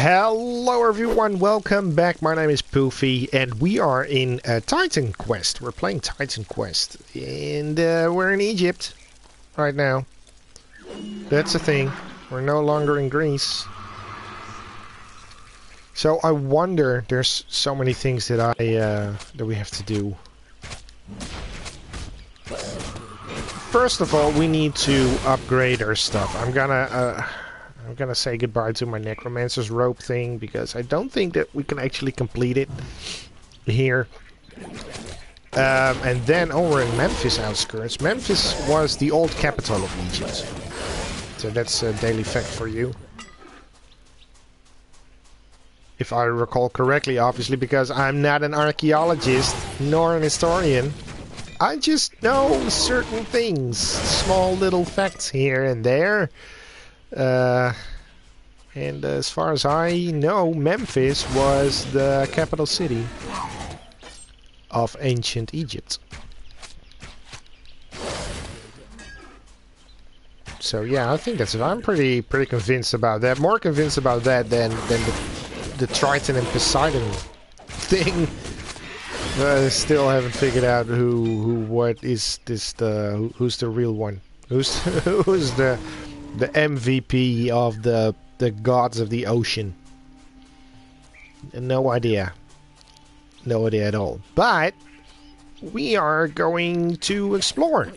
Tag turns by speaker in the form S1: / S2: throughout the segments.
S1: Hello everyone, welcome back. My name is Poofy and we are in uh, Titan Quest. We're playing Titan Quest and uh, we're in Egypt right now. That's the thing. We're no longer in Greece. So I wonder, there's so many things that I uh, that we have to do. First of all, we need to upgrade our stuff. I'm gonna uh, I'm gonna say goodbye to my necromancer's rope thing because I don't think that we can actually complete it here. Um, and then over in Memphis outskirts, Memphis was the old capital of Egypt. So that's a daily fact for you. If I recall correctly, obviously, because I'm not an archaeologist nor an historian. I just know certain things, small little facts here and there. Uh, and as far as I know, Memphis was the capital city of ancient Egypt. So yeah, I think that's it. I'm pretty pretty convinced about that. More convinced about that than than the, the Triton and Poseidon thing. But I still haven't figured out who who what is this the who's the real one. Who's who's the the MVP of the the gods of the ocean. No idea. No idea at all. But we are going to explore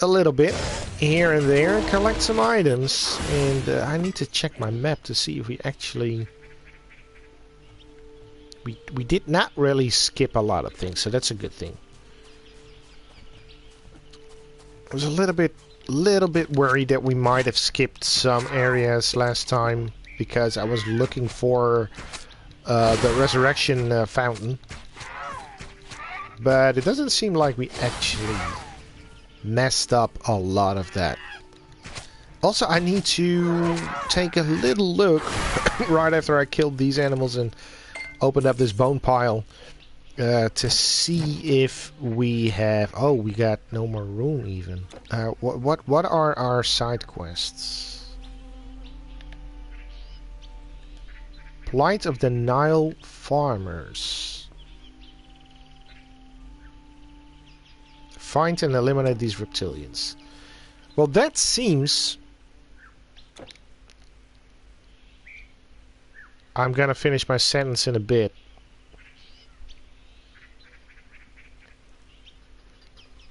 S1: a little bit here and there collect some items. And uh, I need to check my map to see if we actually... We, we did not really skip a lot of things, so that's a good thing. I was a little bit little bit worried that we might have skipped some areas last time because I was looking for uh, the resurrection uh, fountain. But it doesn't seem like we actually messed up a lot of that. Also, I need to take a little look right after I killed these animals and opened up this bone pile uh, to see if we have. Oh, we got no more room even. Uh, what what what are our side quests? Plight of the Nile farmers. Find and eliminate these reptilians. Well, that seems. I'm gonna finish my sentence in a bit.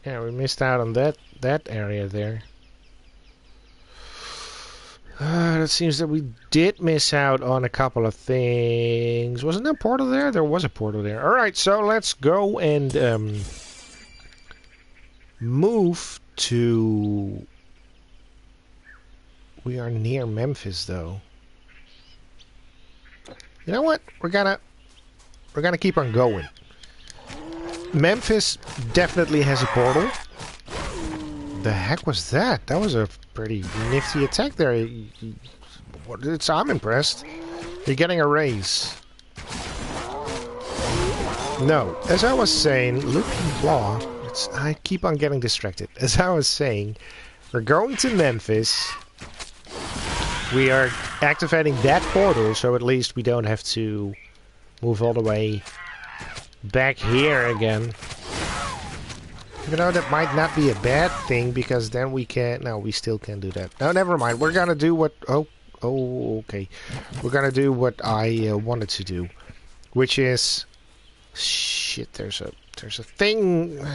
S1: Yeah, we missed out on that that area there. Uh, it seems that we did miss out on a couple of things. Wasn't there a portal there? There was a portal there. Alright, so let's go and um, move to... We are near Memphis, though. You know what? We're gonna... We're gonna keep on going. Memphis definitely has a portal. The heck was that? That was a pretty nifty attack there. It's, I'm impressed. You're getting a raise. No, as I was saying, Lupine Claw, I keep on getting distracted. As I was saying, we're going to Memphis. We are activating that portal, so at least we don't have to move all the way back here again. You know, that might not be a bad thing because then we can... No, we still can't do that. No, never mind. We're gonna do what... Oh, oh, okay. We're gonna do what I uh, wanted to do. Which is... Shit, there's a... There's a thing...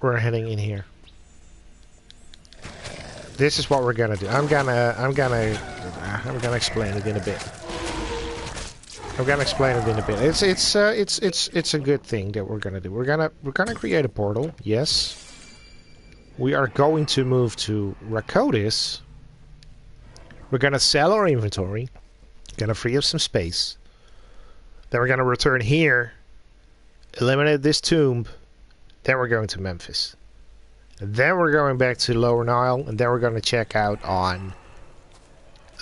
S1: We're heading in here. This is what we're gonna do. I'm gonna... I'm gonna... I'm gonna explain it in a bit. I'm gonna explain it in a bit. It's it's uh, it's it's it's a good thing that we're gonna do. We're gonna we're gonna create a portal. Yes. We are going to move to Rhakotis. We're gonna sell our inventory. Gonna free up some space. Then we're gonna return here. Eliminate this tomb. Then we're going to Memphis. Then we're going back to Lower Nile, and then we're gonna check out on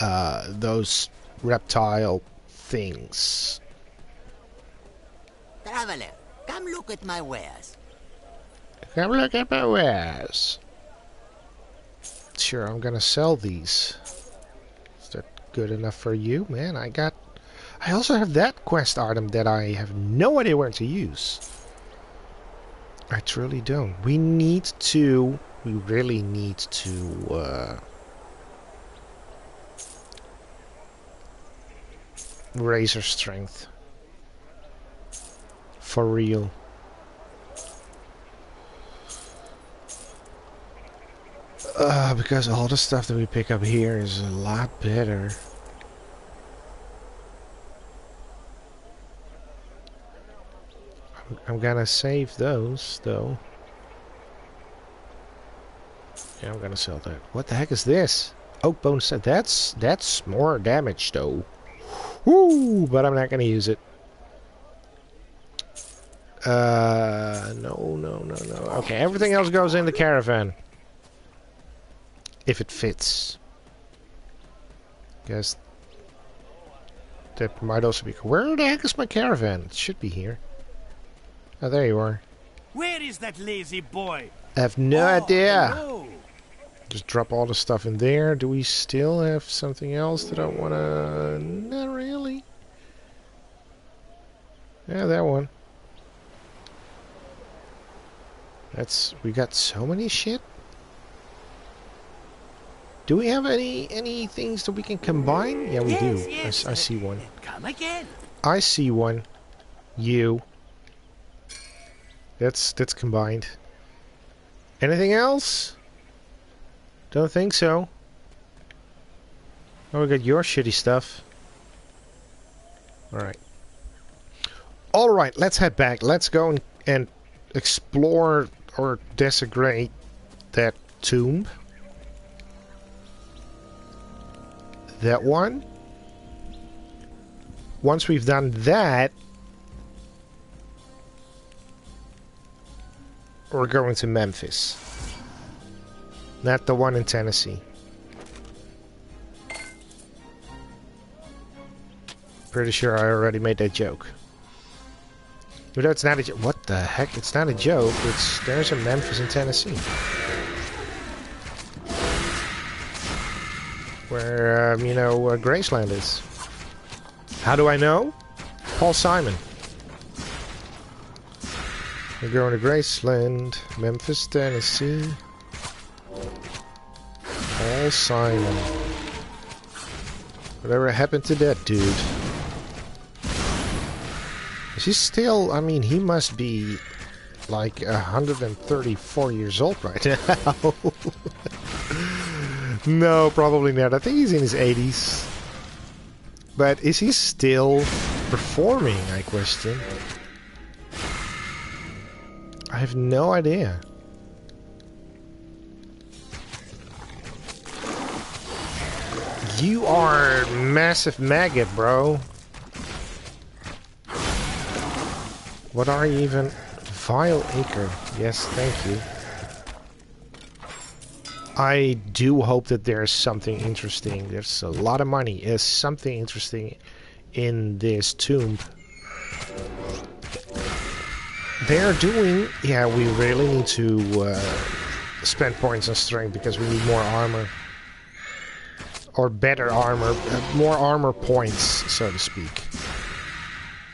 S1: uh, those reptile things.
S2: Traveler, come look at my wares.
S1: Come look at my wares. sure. I'm gonna sell these. Is that good enough for you? Man, I got... I also have that quest item that I have no idea where to use. I truly don't. We need to... We really need to... Uh, raise our strength. For real. Uh, because all the stuff that we pick up here is a lot better. I'm, I'm gonna save those, though. Yeah, I'm gonna sell that. What the heck is this? Oak bone set. That's that's more damage, though. Woo! But I'm not gonna use it. Uh, no, no, no, no. Okay, everything else goes in the caravan. If it fits. Guess that might also be... Where the heck is my caravan? It should be here. Oh, there you are.
S2: Where is that lazy boy?
S1: I have no oh, idea.
S2: Hello.
S1: Just drop all the stuff in there. Do we still have something else that I want to... Not really. Yeah, that one. That's... We got so many shit. Do we have any any things that we can combine? Yeah, we
S2: yes,
S1: do.
S2: Yes.
S1: I, I, see one.
S2: Come again.
S1: I see one. You. That's that's combined. Anything else? Don't think so. Oh, we got your shitty stuff. Alright. Alright, let's head back. Let's go and, and explore or desecrate that tomb. that one. Once we've done that, we're going to Memphis. Not the one in Tennessee. Pretty sure I already made that joke. No, it's not a joke. What the heck? It's not a joke. It's there's a Memphis in Tennessee. where, um, you know, uh, Graceland is. How do I know? Paul Simon. We're going to Graceland, Memphis, Tennessee. Paul Simon. Whatever happened to that dude? Is he still, I mean, he must be like 134 years old right now. No, probably not. I think he's in his 80s. But is he still performing, I question? I have no idea. You are massive maggot, bro. What are you even? Vile acre. Yes, thank you. I do hope that there's something interesting. There's a lot of money. There's something interesting in this tomb. They're doing... Yeah, we really need to uh, spend points on strength because we need more armor. Or better armor. More armor points, so to speak.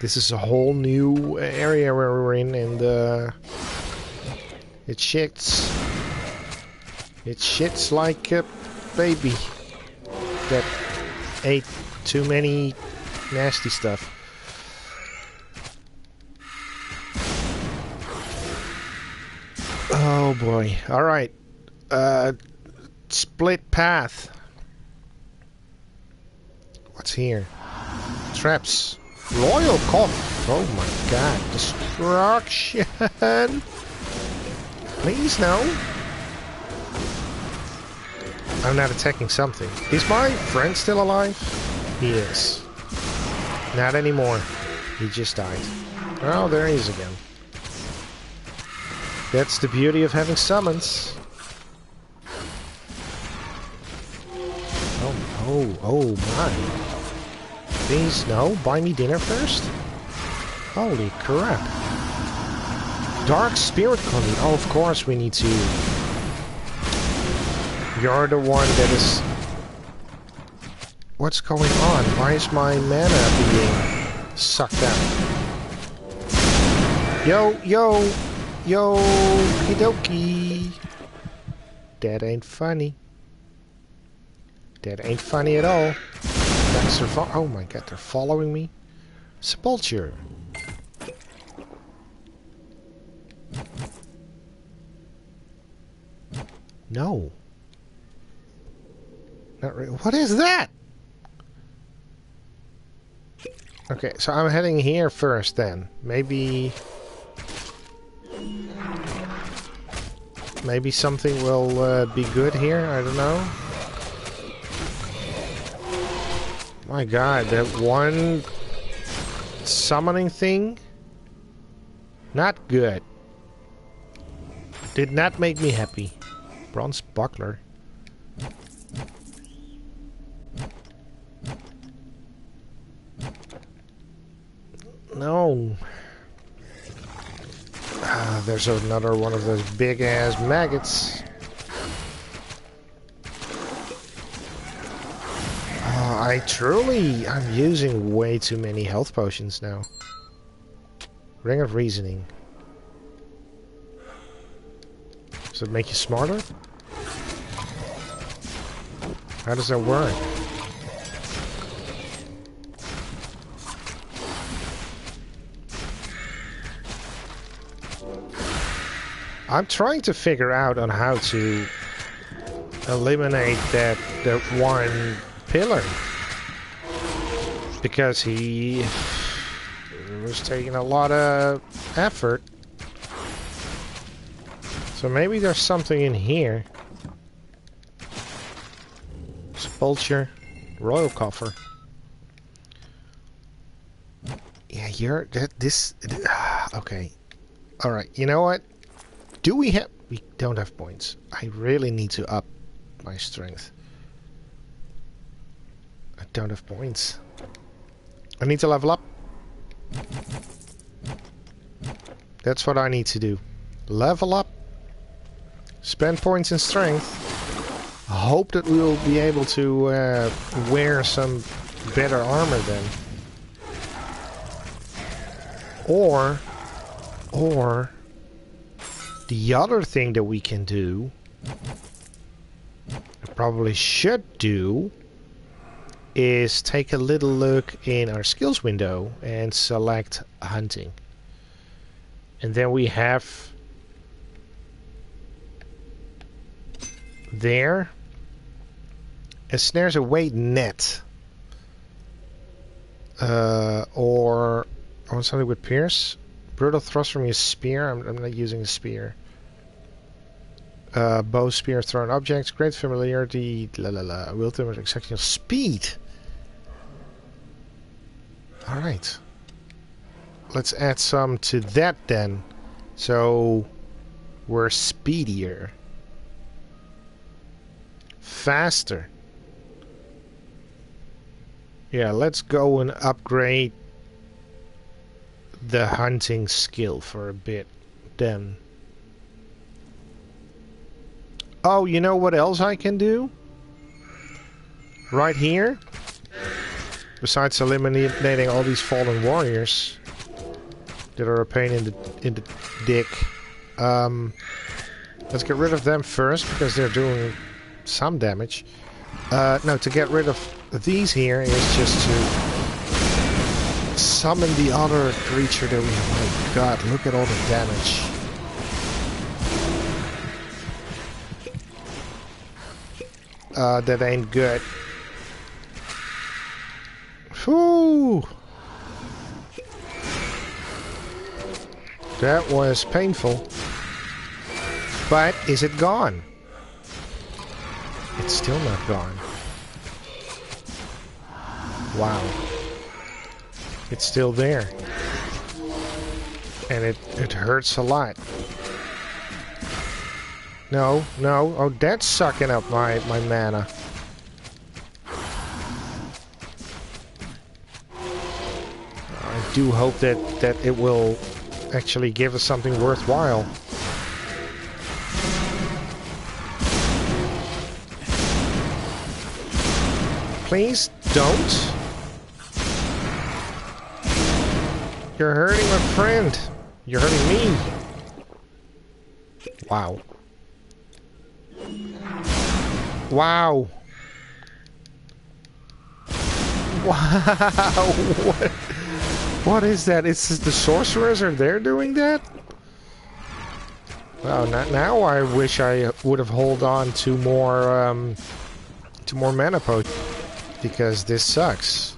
S1: This is a whole new area where we're in and... Uh, it shits. It shits like a baby that ate too many nasty stuff. Oh boy. Alright. Uh, split path. What's here? Traps. Royal cough. Oh my god. Destruction. Please no. I'm not attacking something. Is my friend still alive? He is. Not anymore. He just died. Oh, there he is again. That's the beauty of having summons. Oh, oh, oh my. Please, no. Buy me dinner first? Holy crap. Dark Spirit Colony. Oh, of course we need to You're the one that is... What's going on? Why is my mana being sucked out? Yo, yo, yo, kidoki. That ain't funny. That ain't funny at all. Oh my god, they're following me. Sepulture. No. Not really. What is that? Okay, so I'm heading here first then. Maybe... Maybe something will uh, be good here, I don't know. My god, that one summoning thing? Not good. Did not make me happy. Bronze buckler. No. Ah, there's another one of those big ass maggots. Oh, I truly, I'm using way too many health potions now. Ring of Reasoning. Does it make you smarter? How does that work? I'm trying to figure out on how to eliminate that that one pillar because he was taking a lot of effort. So maybe there's something in here. Sepulture, royal coffer. Yeah, you're that this. Okay, all right. You know what? Do we have... We don't have points. I really need to up my strength. Don't have points. I need to level up. That's what I need to do. Level up. Spend points in strength. Hope that we will be able to uh, wear some better armor then. Or... Or... The other thing that we can do, probably should do, is take a little look in our skills window and select hunting. And then we have there a snares a weight net uh, or or something with pierce. Brutal thrust from your spear. I'm, I'm not using a spear. Uh, bow, spear, thrown objects, great familiarity, la la la, ultimate exceptional speed. Alright. Let's add some to that then. So, we're speedier. Faster. Yeah, let's go and upgrade the hunting skill for a bit then. Oh, you know what else I can do? Right here. Besides eliminating all these fallen warriors that are a pain in the in the dick. Um, let's get rid of them first because they're doing some damage. Uh, no, to get rid of these here is just to summon the other creature that we have. My god, look at all the damage. uh, that ain't good. That was painful. But is it gone? It's still not gone. Wow. It's still there. And it, it hurts a lot. No, no. Oh, that's sucking up my, my mana. I do hope that, that it will actually give us something worthwhile. Please don't. You're hurting my friend. You're hurting me. Wow. Wow. Wow. What, what is that? Is the sorcerers are there doing that? Well, not now. I wish I would have hold on to more, um, to more mana potions because this sucks.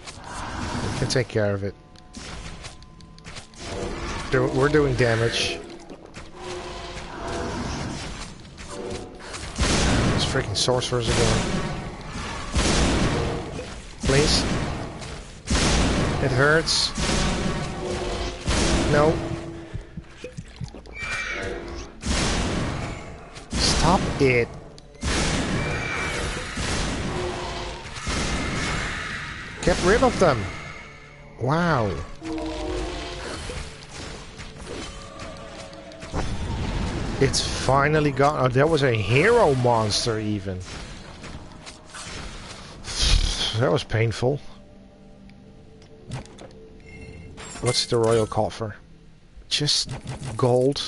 S1: We can take care of it. Do- We're doing damage. Those freaking sorcerers again. Please. It hurts. No. Stop it. Get rid of them. Wow. It's finally gone. Oh, that was a hero monster even. That was painful. What's the royal coffer? Just gold.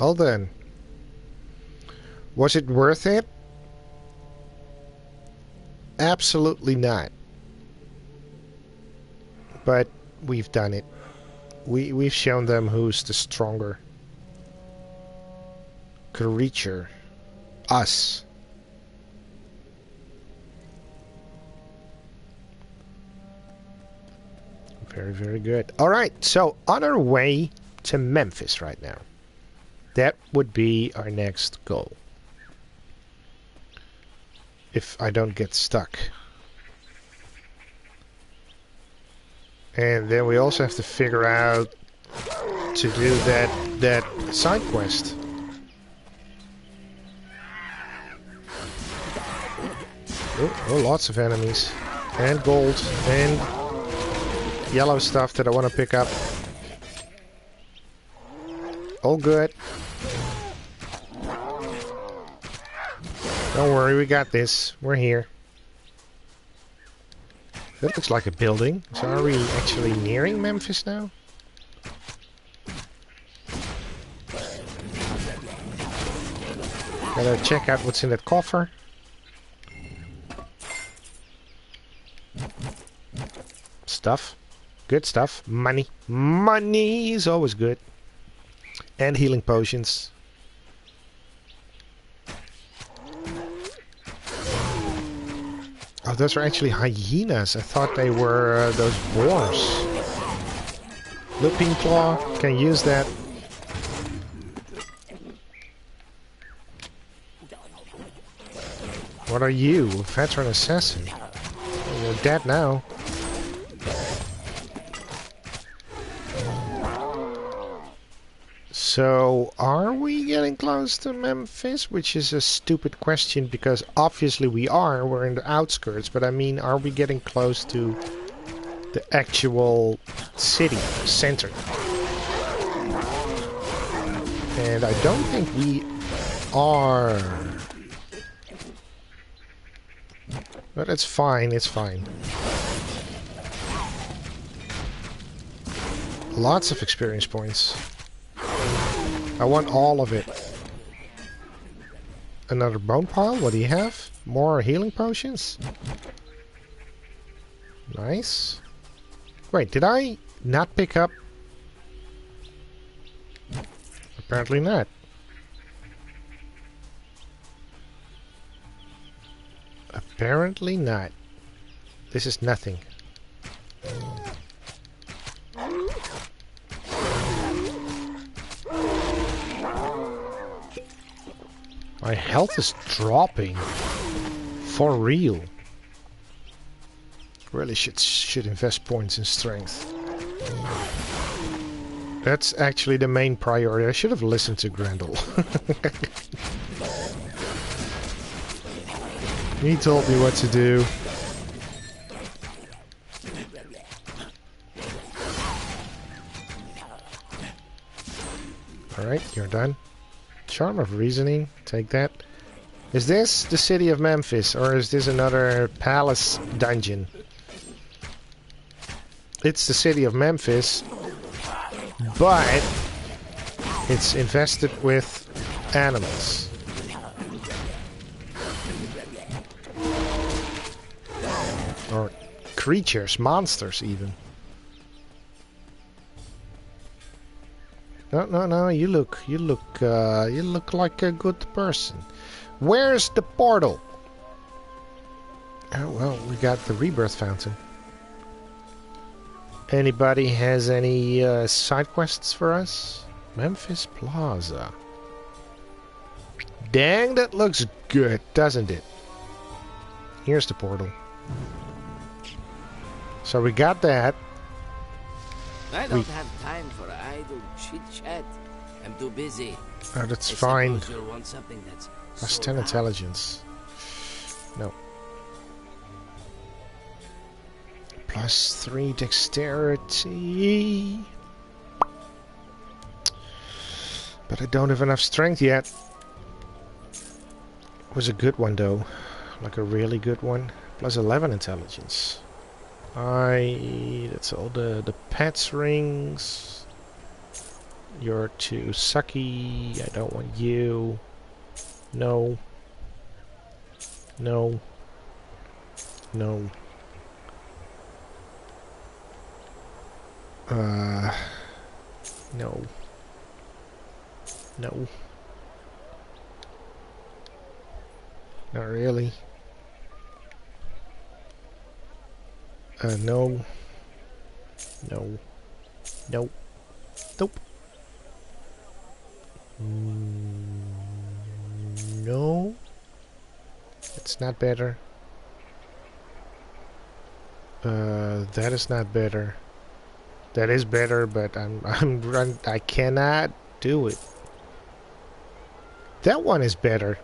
S1: Well then. Was it worth it? Absolutely not. But we've done it. We we've shown them who's the stronger creature. Us. Very, very good. All right, so on our way to Memphis right now. That would be our next goal. If I don't get stuck. And then we also have to figure out to do that that side quest. Oh, oh, lots of enemies. And gold. And yellow stuff that I want to pick up. All good. Don't worry, we got this. We're here. That looks like a building. So are we actually nearing Memphis now? Gotta check out what's in that coffer. Stuff. Good stuff. Money. Money is always good. And healing potions. Oh, those are actually hyenas. I thought they were uh, those boars. Lupine claw. Can use that. What are you? A veteran assassin. You're dead now. So, are we getting close to Memphis? Which is a stupid question because obviously we are. We're in the outskirts. But I mean, are we getting close to the actual city center? And I don't think we are. But it's fine, it's fine. Lots of experience points. I want all of it. Another bone pile? What do you have? More healing potions? Nice. Wait, did I not pick up? Apparently not. Apparently not. This is nothing. My health is dropping. For real. Really should should invest points in strength. That's actually the main priority. I should have listened to Grendel. he told me what to do. Alright, you're done. Charm of reasoning. Take that. Is this the city of Memphis, or is this another palace dungeon? It's the city of Memphis, but it's infested with animals. Or creatures, monsters even. No, no, no, you look, you look, uh, you look like a good person. Where's the portal? Oh, well, we got the rebirth fountain. Anybody has any uh, side quests for us? Memphis Plaza. Dang, that looks good, doesn't it? Here's the portal. So we got that.
S3: I don't
S1: We-
S3: have time for idle chit chat. I'm too busy.
S1: Oh, that's
S3: I
S1: fine.
S3: you'll want something that's
S1: Plus
S3: so
S1: 10
S3: loud.
S1: intelligence. No. Plus 3 dexterity. But I don't have enough strength yet. It Was a good one though. Like a really good one. Plus 11 intelligence. I. That's all the, the pets rings. You're too sucky. I don't want you. No. No. No. Uh. No. No. Not really. Uh, no. No. Nope. Nope. Mm, no. It's not better. Uh, that is not better. That is better, but I'm I'm run. I cannot do it. That one is better.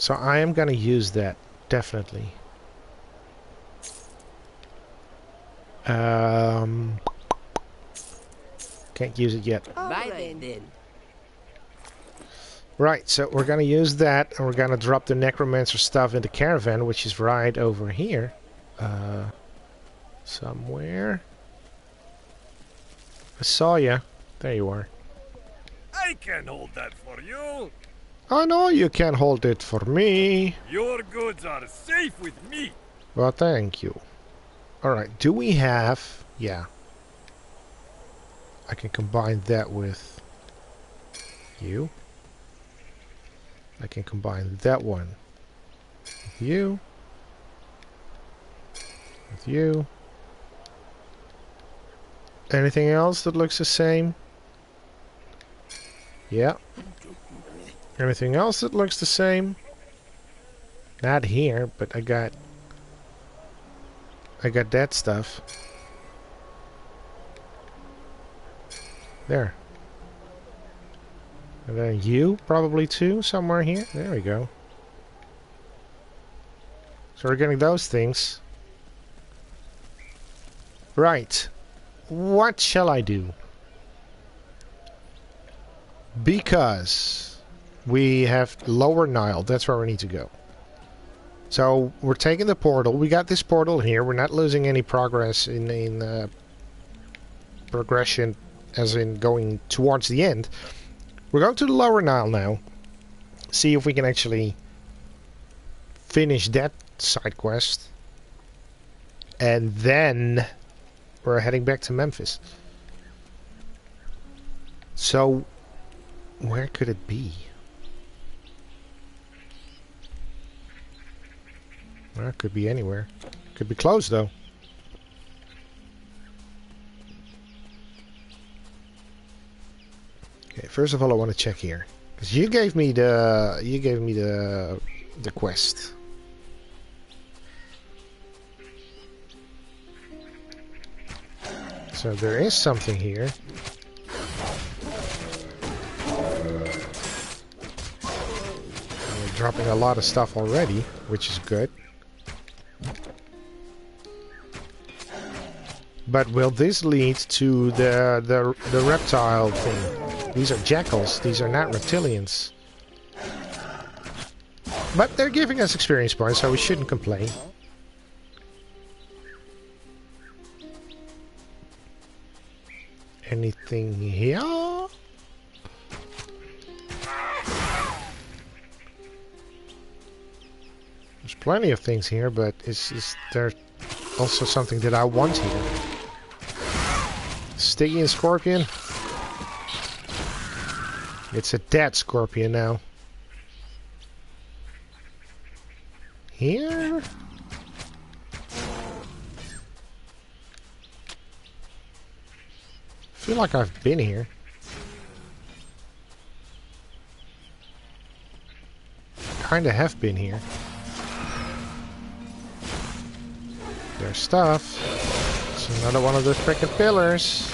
S1: So I am gonna use that definitely. Um, can't use it yet.
S3: Bye then, then.
S1: Right, so we're gonna use that, and we're gonna drop the necromancer stuff in the caravan, which is right over here, uh, somewhere. I saw you. There you are.
S4: I can hold that for you.
S1: I know you can hold it for me.
S4: Your goods are safe with me.
S1: Well, thank you. All right, do we have? Yeah. I can combine that with you. I can combine that one with you. With you. Anything else that looks the same? Yeah. Anything else that looks the same? Not here, but I got I got that stuff. There. And then you, probably too, somewhere here. There we go. So we're getting those things. Right. What shall I do? Because we have Lower Nile. That's where we need to go. So we're taking the portal. We got this portal here. We're not losing any progress in in uh, progression, as in going towards the end. We're going to the Lower Nile now. See if we can actually finish that side quest, and then we're heading back to Memphis. So, where could it be? Well, it could be anywhere. Could be closed though. Okay, first of all, I want to check here because you gave me the you gave me the the quest. So there is something here. Dropping a lot of stuff already, which is good. But will this lead to the the the reptile thing? These are jackals. These are not reptilians. But they're giving us experience points, so we shouldn't complain. Anything here? There's plenty of things here, but is is there also something that I want here? Stygian scorpion. It's a dead scorpion now. Here? feel like I've been here. Kinda have been here. There's stuff. It's another one of the frickin' pillars.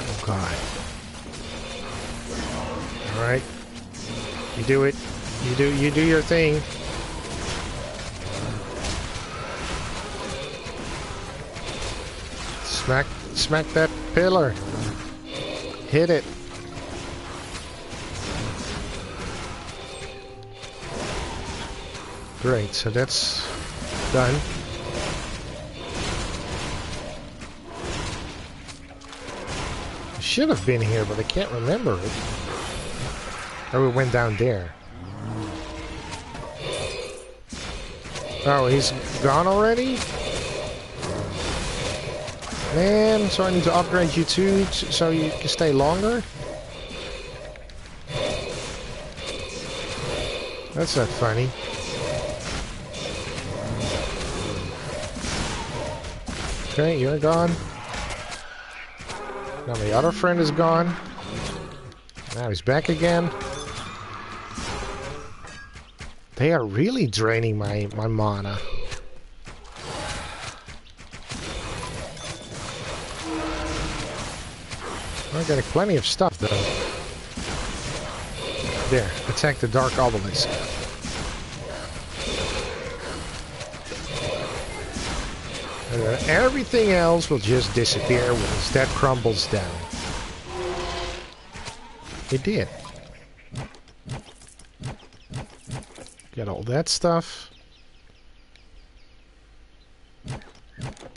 S1: Oh god. Alright. You do it. You do you do your thing. Smack smack that pillar. Hit it. Great, so that's done. I should have been here, but I can't remember it. Or we went down there. Oh, he's gone already? Man, so I need to upgrade you too, so you can stay longer? That's not funny. Okay, you're gone. Now the other friend is gone. Now he's back again. They are really draining my, my mana. I'm getting plenty of stuff though. There, attack the Dark Obelisk. Everything else will just disappear once that crumbles down. It did. Get all that stuff.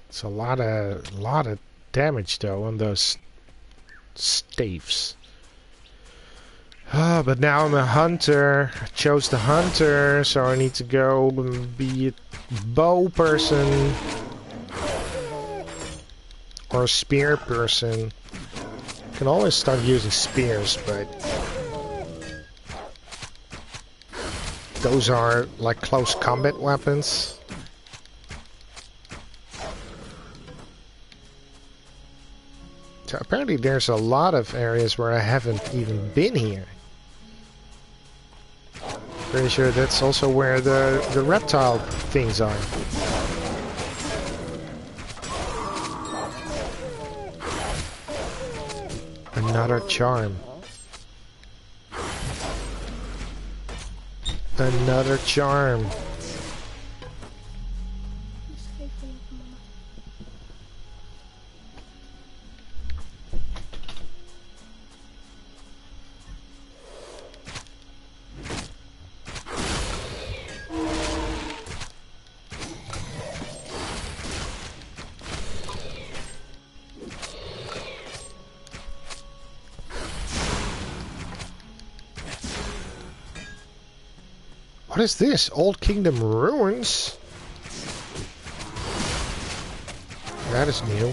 S1: It's a lot of lot of damage though on those staves. Ah, but now I'm a hunter. I chose the hunter, so I need to go and be a bow person. Or a spear person. can always start using spears, but... Those are like close combat weapons. So apparently there's a lot of areas where I haven't even been here. Pretty sure that's also where the, the reptile things are. Another charm. Another charm. What is this? Old Kingdom ruins? That is new.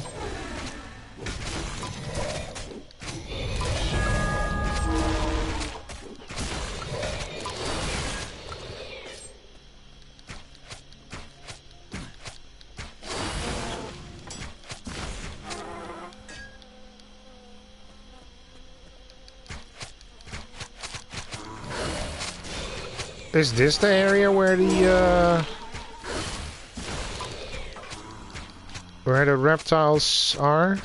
S1: Is this the area where the, uh... Where the reptiles are?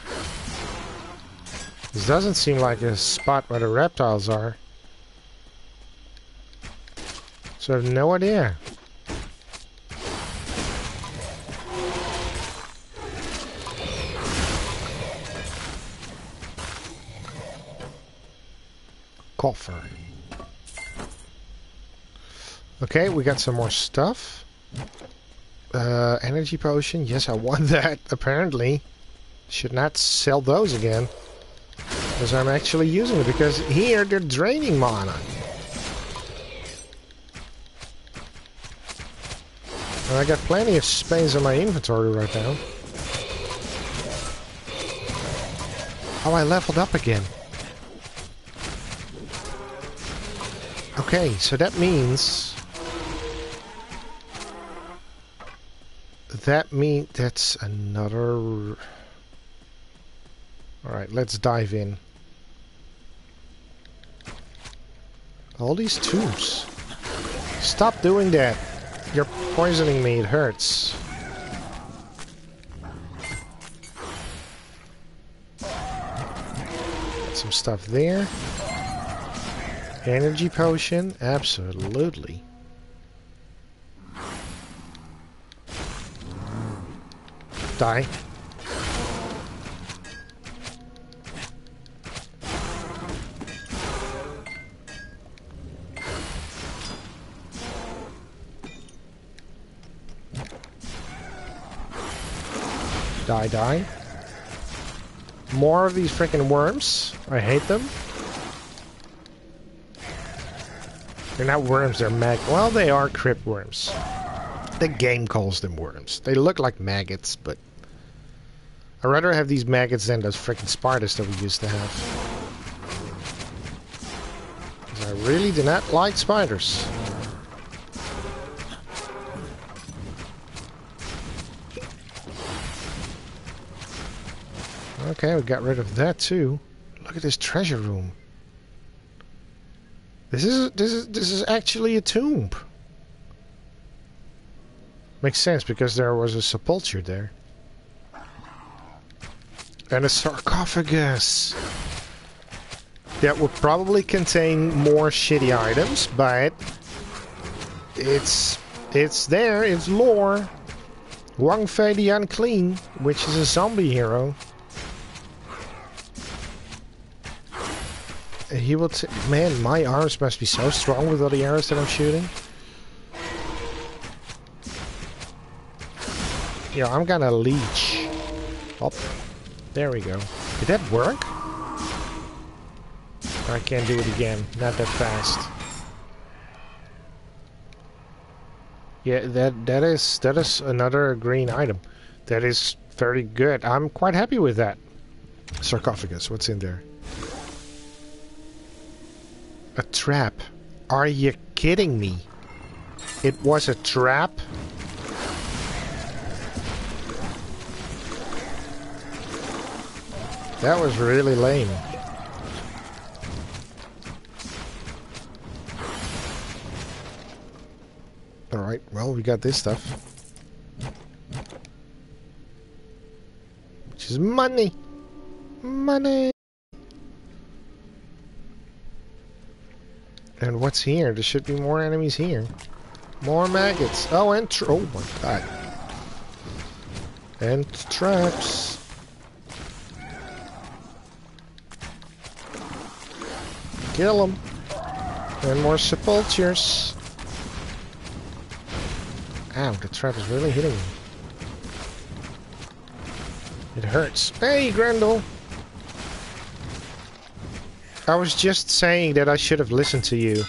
S1: This doesn't seem like a spot where the reptiles are. So I have no idea. Okay, we got some more stuff. Uh, energy potion. Yes, I want that, apparently. Should not sell those again. Because I'm actually using it. Because here, they're draining mana. And I got plenty of space in my inventory right now. Oh, I leveled up again. Okay, so that means... That mean that's another... Alright, let's dive in. All these tubes. Stop doing that. You're poisoning me, it hurts. Got some stuff there. Energy potion, absolutely. Die. Die, die. More of these freaking worms. I hate them. They're not worms, they're mag- Well, they are crypt worms. The game calls them worms. They look like maggots, but... I'd rather have these maggots than those freaking spiders that we used to have. I really do not like spiders. Okay, we got rid of that too. Look at this treasure room. This is this is this is actually a tomb. Makes sense because there was a sepulcher there. And a sarcophagus. That would probably contain more shitty items, but it's it's there, it's lore. Wang Fei the Unclean, which is a zombie hero. He will. Man, my arms must be so strong with all the arrows that I'm shooting. Yeah, I'm gonna leech. Up. There we go. Did that work? I can't do it again. Not that fast. Yeah, that that is that is another green item. That is very good. I'm quite happy with that. Sarcophagus. What's in there? A trap. Are you kidding me? It was a trap? That was really lame. Alright, well, we got this stuff. Which is money. Money. And what's here? There should be more enemies here. More maggots. Oh, and oh my god. And traps. Kill them. And more sepulchers. Ow, the trap is really hitting me. It hurts. Hey, Grendel! I was just saying that I should have listened to you.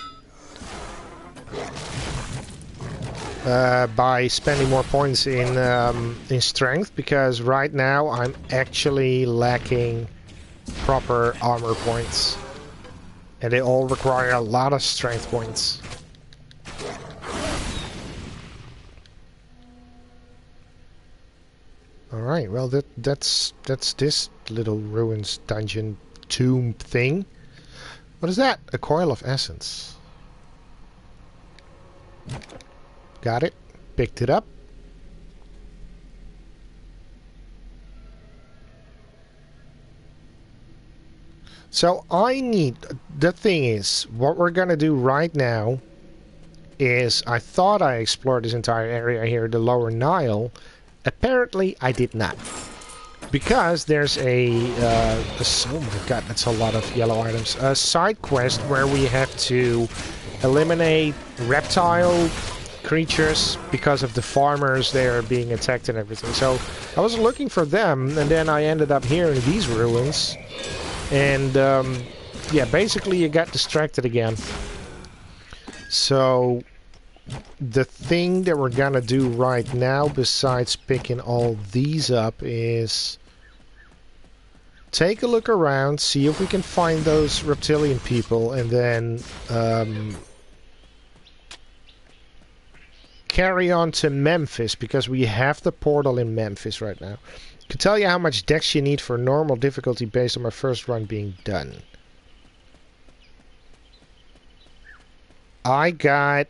S1: Uh, by spending more points in um, in strength because right now I'm actually lacking proper armor points and they all require a lot of strength points. All right, well that that's that's this little ruins dungeon tomb thing. What is that? A coil of essence. Got it. Picked it up. So I need... The thing is, what we're gonna do right now is... I thought I explored this entire area here, the Lower Nile. Apparently I did not. because there's a, uh, a oh my god, that's a lot of yellow items. A side quest where we have to eliminate reptile creatures because of the farmers there being attacked and everything. So I was looking for them, and then I ended up here in these ruins, and um, yeah, basically you got distracted again. So the thing that we're gonna do right now, besides picking all these up, is take a look around, see if we can find those reptilian people, and then um, carry on to Memphis because we have the portal in Memphis right now. Can tell you how much dex you need for normal difficulty based on my first run being done. I got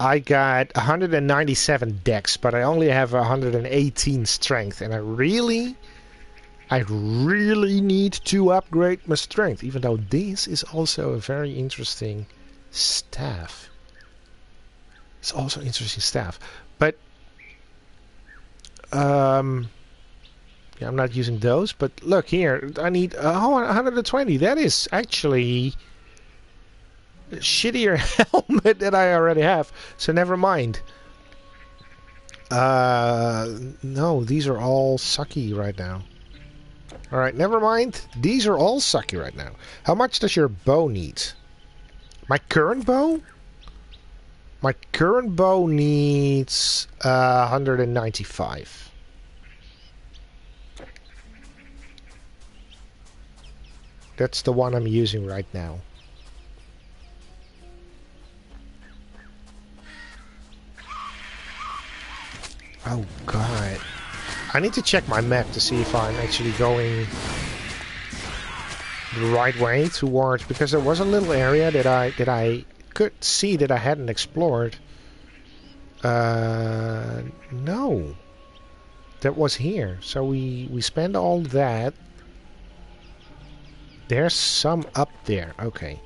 S1: I got 197 dex, but I only have 118 strength, and I really, I really need to upgrade my strength. Even though this is also a very interesting staff. It's also interesting staff, but um, yeah, I'm not using those. But look here, I need uh, 120. That is actually a shittier helmet that I already have. So never mind. Uh, no, these are all sucky right now. All right, never mind. These are all sucky right now. How much does your bow need? My current bow? My current bow needs uh, 195. That's the one I'm using right now. Oh god. I need to check my map to see if I'm actually going the right way towards because there was a little area that I that I could see that I hadn't explored. Uh no. That was here. So we we spend all that. There's some up there. Okay.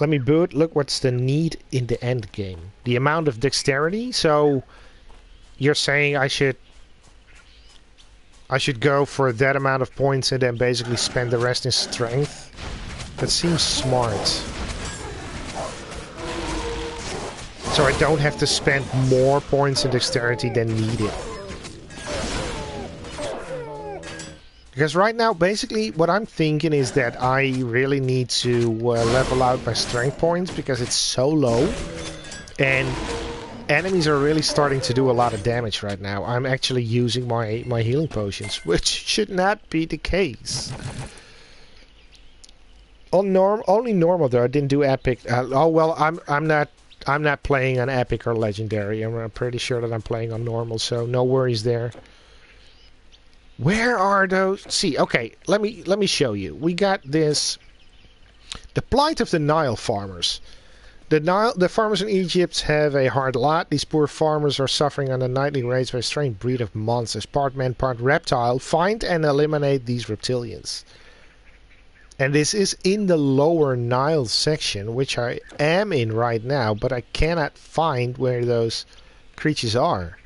S1: Let me boot. Look what's the need in the end game. The amount of dexterity. So you're saying I should I should go for that amount of points and then basically spend the rest in strength? That seems smart. So I don't have to spend more points in dexterity than needed. Because right now, basically, what I'm thinking is that I really need to uh, level out my strength points because it's so low. And enemies are really starting to do a lot of damage right now. I'm actually using my, my healing potions, which should not be the case. On norm, only normal though. I didn't do epic. Uh, oh well, I'm I'm not I'm not playing on epic or legendary. I'm, I'm pretty sure that I'm playing on normal, so no worries there. Where are those? See, okay, let me let me show you. We got this. The plight of the Nile farmers. The, Nile, the farmers in Egypt have a hard lot. These poor farmers are suffering under nightly raids by a strange breed of monsters, part man, part reptile. Find and eliminate these reptilians. And this is in the lower Nile section, which I am in right now, but I cannot find where those creatures are.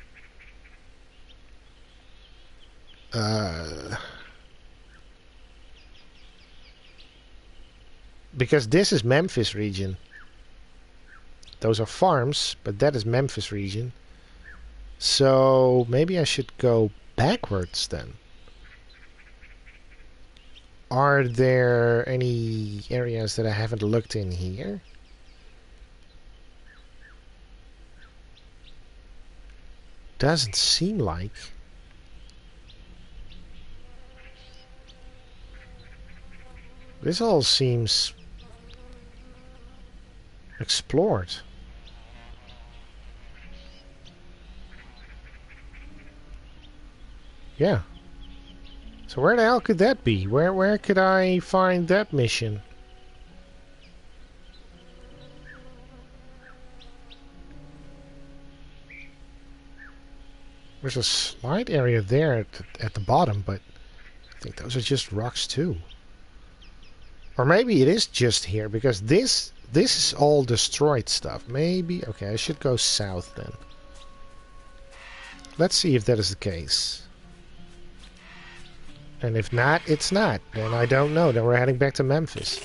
S1: Uh, because this is Memphis region. Those are farms, but that is Memphis region. So maybe I should go backwards then. Are there any areas that I haven't looked in here? Doesn't seem like. This all seems explored. Yeah. So where the hell could that be? Where where could I find that mission? There's a slight area there at the, at the bottom, but I think those are just rocks too. Or maybe it is just here, because this this is all destroyed stuff. Maybe... Okay, I should go south then. Let's see if that is the case. And if not, it's not. Then I don't know. Then we're heading back to Memphis.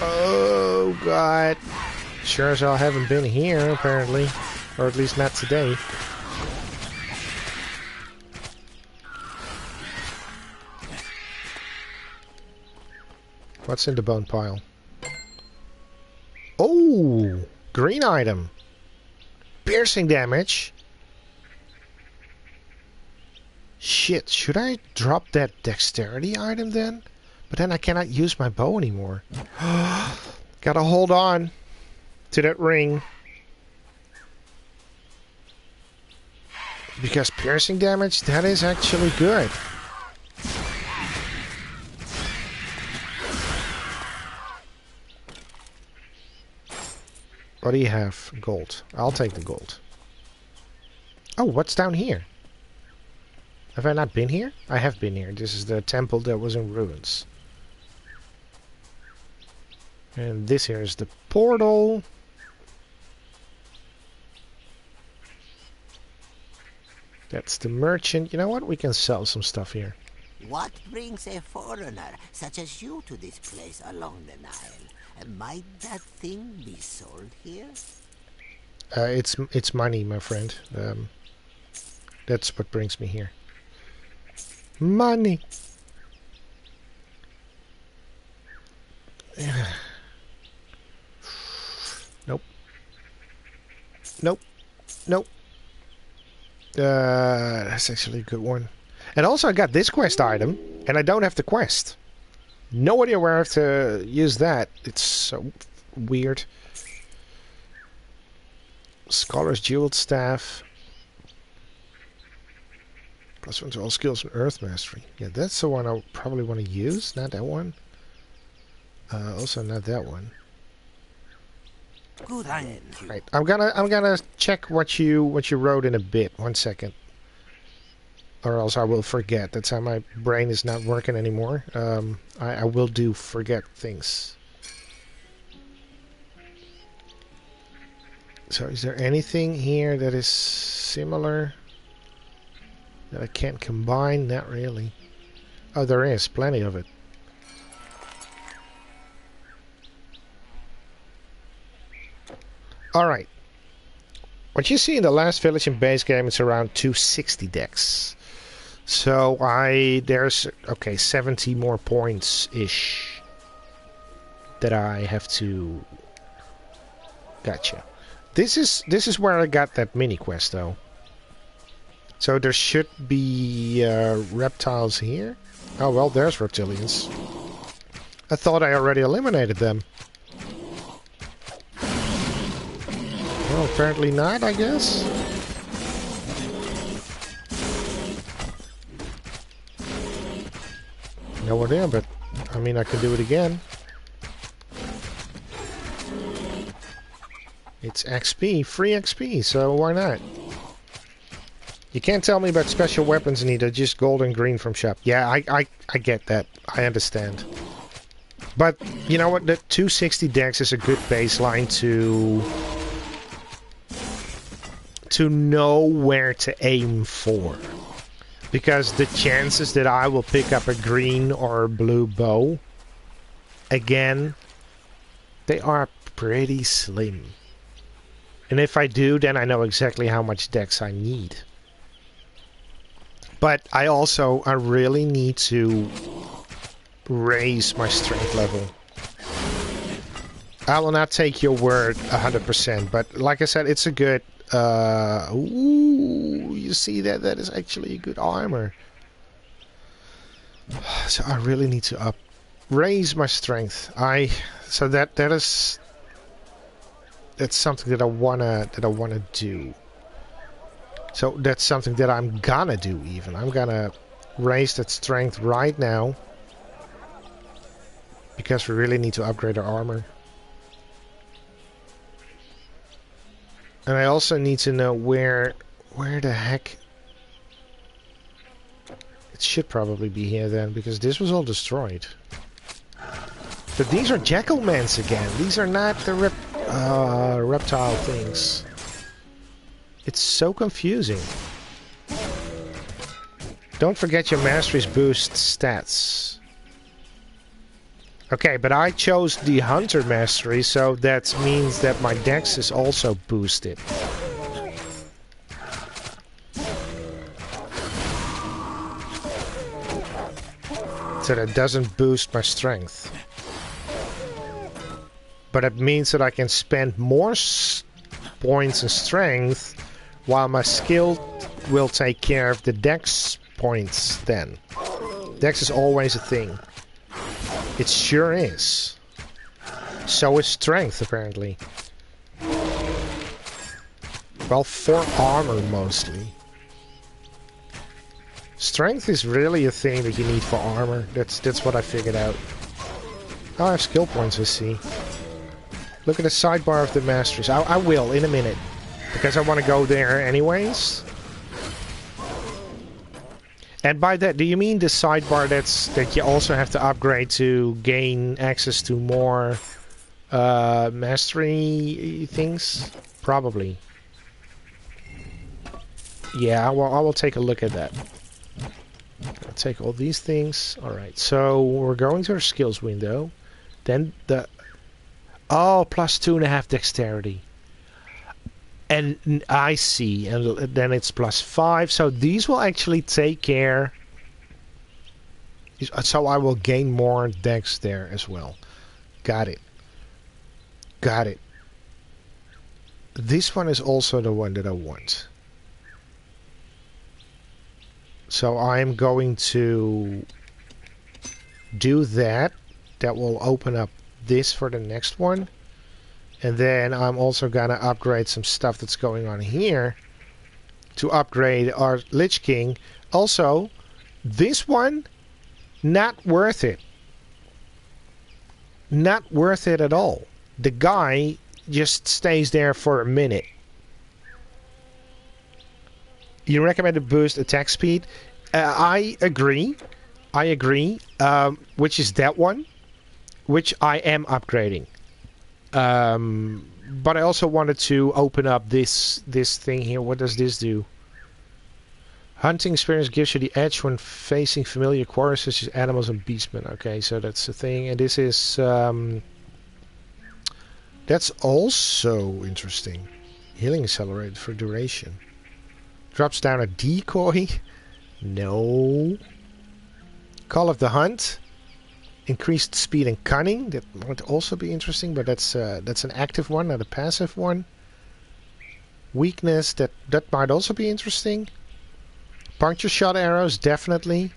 S1: Oh, God. Sure as hell haven't been here, apparently. Or at least not today. What's in the bone pile? Oh! Green item. Piercing damage. Shit, should I drop that dexterity item then? But then I cannot use my bow anymore. Gotta hold on to that ring. Because piercing damage, that is actually good. What do you have? Gold. I'll take the gold. Oh, what's down here? Have I not been here? I have been here. This is the temple that was in ruins. And this here is the portal. That's the merchant. You know what? We can sell some stuff here.
S5: What brings a foreigner such as you to this place along the Nile? Might that thing be sold here?
S1: Uh, it's it's money, my friend. Um, that's what brings me here. Money. nope. Nope. Nope. Uh, that's actually a good one. And also, I got this quest item, and I don't have the quest. No idea where I have to use that. It's so weird. Scholar's Jeweled Staff. Plus one to all skills and Earth Mastery. Yeah, that's the one I probably want to use. Not that one. Uh, also, not that one.
S5: Good.
S1: Right. I'm gonna I'm gonna check what you what you wrote in a bit. One second. Or else I will forget. That's how my brain is not working anymore. Um, I, I will do forget things. So is there anything here that is similar that I can't combine? Not really. Oh, there is plenty of it. All right. What you see in the last village in base game is around 260 dex. So I there's okay 70 more points ish that I have to. Gotcha. This is this is where I got that mini quest though. So there should be uh, reptiles here. Oh well, there's reptilians. I thought I already eliminated them. Well, apparently not, I guess. No idea, but I mean, I can do it again. It's XP, free XP, so why not? You can't tell me about special weapons neither, just gold and green from shop. Yeah, I, I, I get that. I understand. But, you know what, the 260 dex is a good baseline to... to know where to aim for. Because the chances that I will pick up a green or a blue bow, again, they are pretty slim. And if I do, then I know exactly how much dex I need. But I also, I really need to raise my strength level. I will not take your word 100%, but like I said, it's a good... Uh, ooh, you see that? That is actually a good armor. So I really need to up raise my strength. I so that that is that's something that I wanna that I wanna do. So that's something that I'm gonna do even. I'm gonna raise that strength right now. Because we really need to upgrade our armor. And I also need to know where where the heck it should probably be here then, because this was all destroyed. But these are Jackalmans again. These are not the rep uh, reptile things. It's so confusing. Don't forget your masteries boost stats. Okay, but I chose the hunter mastery, so that means that my dex is also boosted. So that doesn't boost my strength. But it means that I can spend more points in strength while my skill will take care of the dex points then. Dex is always a thing. It sure is. So is strength, apparently. Well, for armor mostly. Strength is really a thing that you need for armor. That's that's what I figured out. Oh, I have skill points, I see. Look at the sidebar of the Masters. I, I will in a minute. Because I want to go there anyways. And by that, do you mean the sidebar that's that you also have to upgrade to gain access to more uh, mastery things? Probably. Yeah, I will, I will take a look at that. I'll take all these things. Alright, so we're going to our skills window. Then the... Oh, plus two and a half dexterity. And I see, and then it's plus five. So these will actually take care. So I will gain more dex there as well. Got it. Got it. This one is also the one that I want. So I'm going to do that. That will open up this for the next one. And then I'm also gonna upgrade some stuff that's going on here to upgrade our Lich King. Also, this one, not worth it. Not worth it at all. The guy just stays there for a minute. You recommend to boost attack speed? Uh, I agree. I agree. Um, which is that one, which I am upgrading. Um, but I also wanted to open up this this thing here. What does this do? Hunting experience gives you the edge when facing familiar quarries such as animals and beastmen. Okay, so that's the thing. And this is um, that's also interesting. Healing accelerated for duration. Drops down a decoy. No. Call of the Hunt. Increased speed and cunning. That might also be interesting, but that's uh, that's an active one, not a passive one. Weakness. That that might also be interesting. Puncture shot arrows, definitely.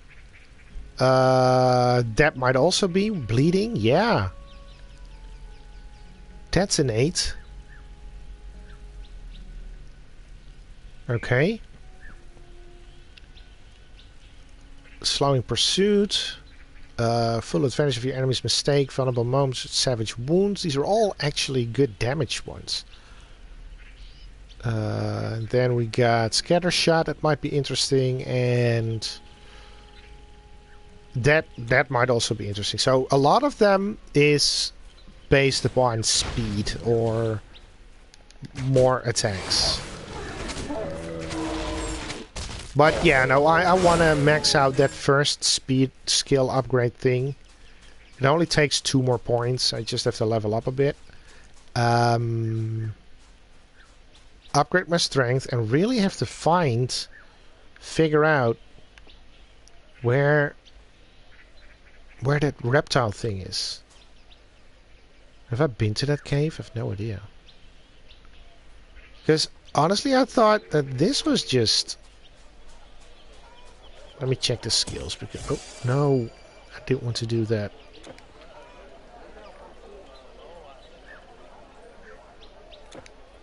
S1: Uh, that might also be bleeding. Yeah. That's an eight. Okay. Slowing pursuit. Uh, full advantage of your enemy's mistake. Vulnerable moments. Savage wounds. These are all actually good damage ones. Uh, and then we got scatter shot. That might be interesting. And that that might also be interesting. So a lot of them is based upon speed or more attacks. But yeah, no, I, I want to max out that first speed skill upgrade thing. It only takes two more points. I just have to level up a bit. Um, upgrade my strength and really have to find, figure out where where that reptile thing is. Have I been to that cave? I have no idea. Because honestly, I thought that this was just. Let me check the skills because oh no, I didn't want to do that.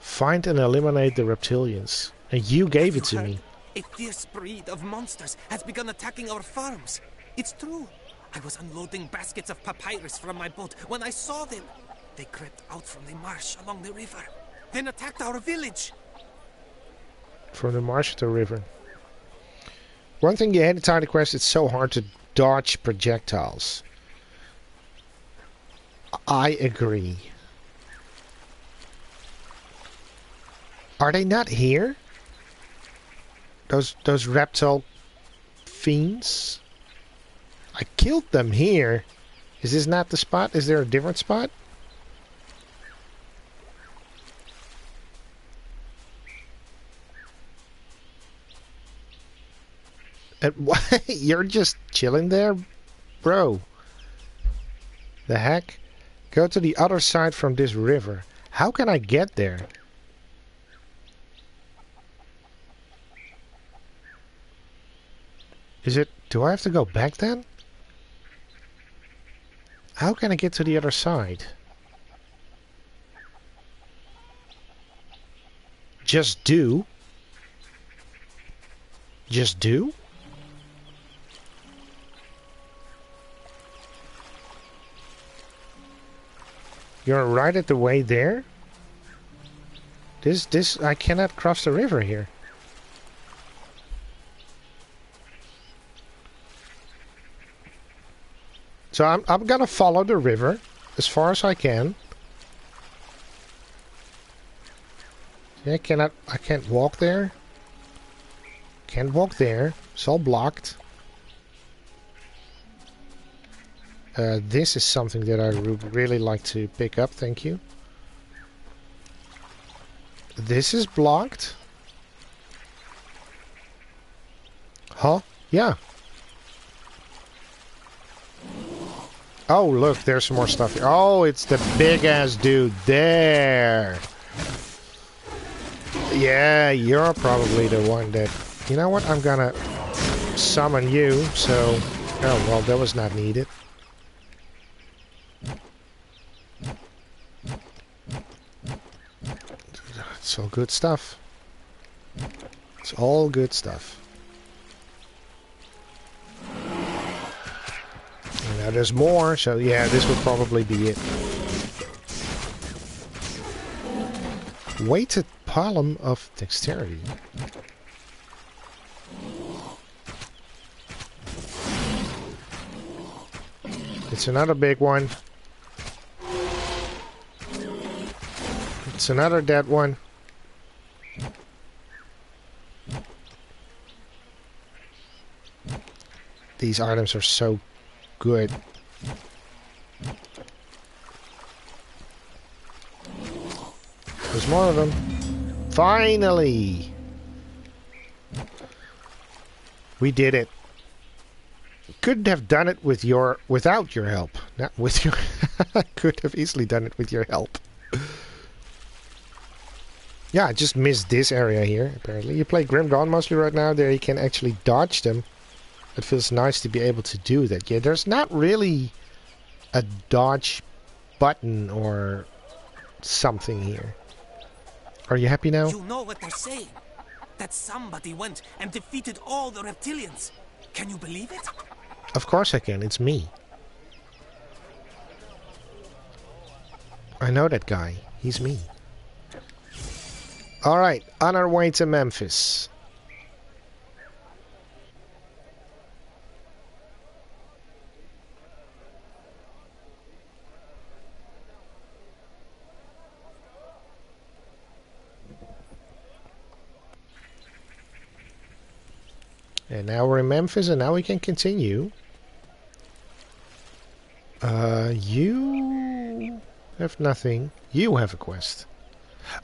S1: Find and eliminate the reptilians. And you gave it to me.
S6: A fierce breed of monsters has begun attacking our farms. It's true. I was unloading baskets of papyrus from my boat when I saw them. They crept out from the marsh along the river, then attacked our village.
S1: From the marsh to the river. One thing you had in Titan Quest, it's so hard to dodge projectiles. I agree. Are they not here? Those those reptile fiends. I killed them here. Is this not the spot? Is there a different spot? You're just chilling there, bro. The heck? Go to the other side from this river. How can I get there? Is it... Do I have to go back then? How can I get to the other side? Just do? Just do? You're right at the way there? This, this, I cannot cross the river here. So I'm, I'm gonna follow the river as far as I can. I cannot, I can't walk there. Can't walk there. It's all blocked. Uh, this is something that I would really like to pick up, thank you. This is blocked. Huh? Yeah. Oh, look, there's some more stuff here. Oh, it's the big-ass dude there. Yeah, you're probably the one that... You know what? I'm gonna summon you, so... Oh, well, that was not needed. It's all good stuff. It's all good stuff. Now there's more, so yeah, this would probably be it. Weighted Palm of dexterity. It's another big one. It's another dead one. These items are so good. There's more of them. Finally! We did it. Couldn't have done it with your without your help. Not with your could have easily done it with your help. Yeah, I just missed this area here, apparently. You play Grim Dawn mostly right now, there you can actually dodge them. It feels nice to be able to do that. Yeah, there's not really a dodge button or something here. Are you happy now?
S6: You know what they're saying? That somebody went and defeated all the reptilians. Can you believe it?
S1: Of course I can. It's me. I know that guy. He's me. Alright, on our way to Memphis. And now we're in Memphis, and now we can continue. Uh, you have nothing. You have a quest.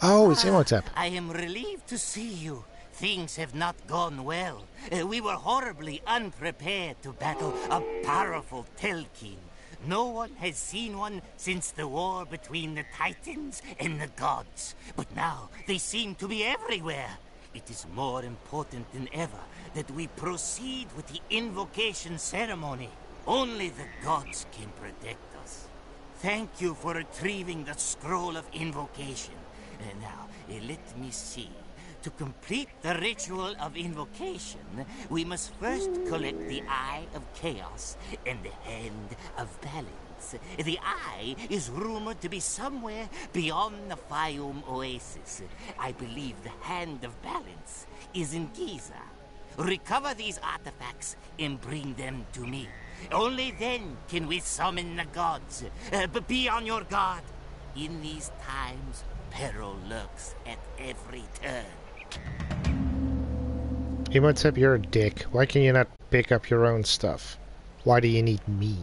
S1: Oh, it's Imhotep.
S5: I am relieved to see you. Things have not gone well. Uh, we were horribly unprepared to battle a powerful Telkine. No one has seen one since the war between the Titans and the gods. But now they seem to be everywhere. It is more important than ever that we proceed with the invocation ceremony. Only the gods can protect us. Thank you for retrieving the scroll of invocation. Now, uh, let me see. To complete the ritual of invocation, we must first collect the Eye of Chaos and the Hand of Balance. The Eye is rumored to be somewhere beyond the Fayum Oasis. I believe the Hand of Balance is in Giza. Recover these artifacts and bring them to me. Only then can we summon the gods. Uh, but be on your guard. In these times, peril lurks at every turn.
S1: Imhotep, you're a dick. Why can you not pick up your own stuff. Why do you need me?